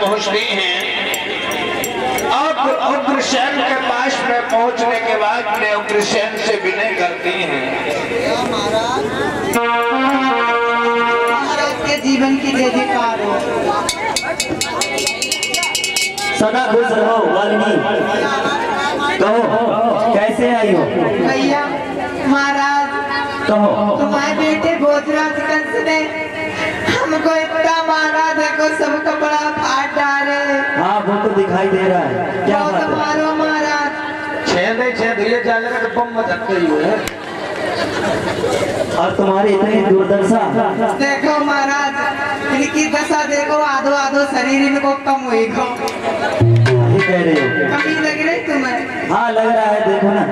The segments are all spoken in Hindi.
पहुँचती हैं। और उग्रसेन के पास में पहुँचने के बाद में उग्रसेन से विनय करती हैं। जीवन की जय जयकार हो। सदा खुश रहो वाल्मीकि। कहो कैसे आई हो? भैया महाराज कहो। तुम्हारे बेटे भोजराज कंस ने हमको इतना मारा देखो सब कपड़ा फाड़ डाले हाँ वो तो दिखाई दे रहा है। क्या बात है? मारो महाराज। छेदे छेदिए जाएगा तो बम मचकते ही हुए और तुम्हारी इतनी दुर्दशा। देखो महाराज इनकी दशा देखो आधो आधो शरीर इनको कम हुई कह रहे हो। कमी लग रही तुम्हें? हाँ लग रहा है देखो ना।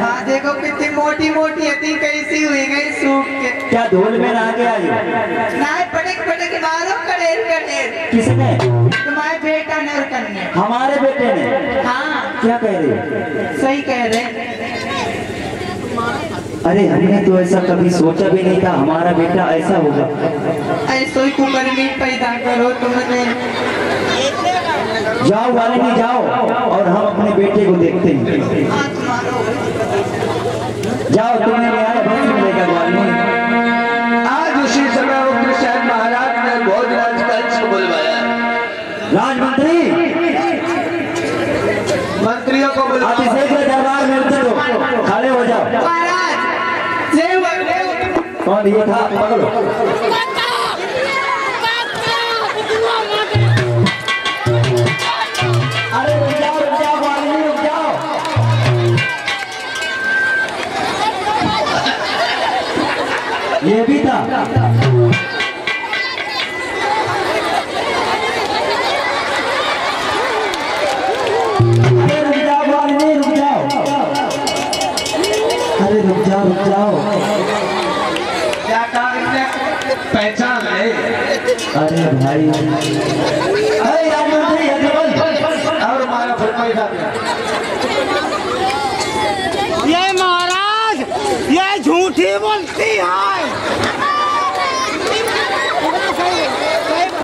हाँ देखो कितनी मोटी मोटी थी कैसी हुई गई सूख के। क्या धूल में नहा के आई हो ना पटक पटक मारो कड़ेर कड़ेर किसने? तुम्हारे बेटा ने। हमारे बेटे ने? हाँ। क्या कह रहे सही कह रहे। अरे हमने तो ऐसा कभी सोचा भी नहीं था हमारा बेटा ऐसा होगा। ऐसो ही कुकर्मी पैदा करो तुमने। जाओ वाले जाओ और हम अपने बेटे को देखते हैं। जाओ तुम्हें राजमंत्री। मंत्रियों को अभिषेक के दरबार में उतरो खड़े हो जाओ। कौन ये था पकड़ो। अरे रुक जाओ रुक जाओ वाल्मीकि रुक जाओ। ये भी था। बताओ क्या कहा पहचान है अरे भाई अरे यार और हमारा फरमाई ये महाराज, ये झूठी बोलती है।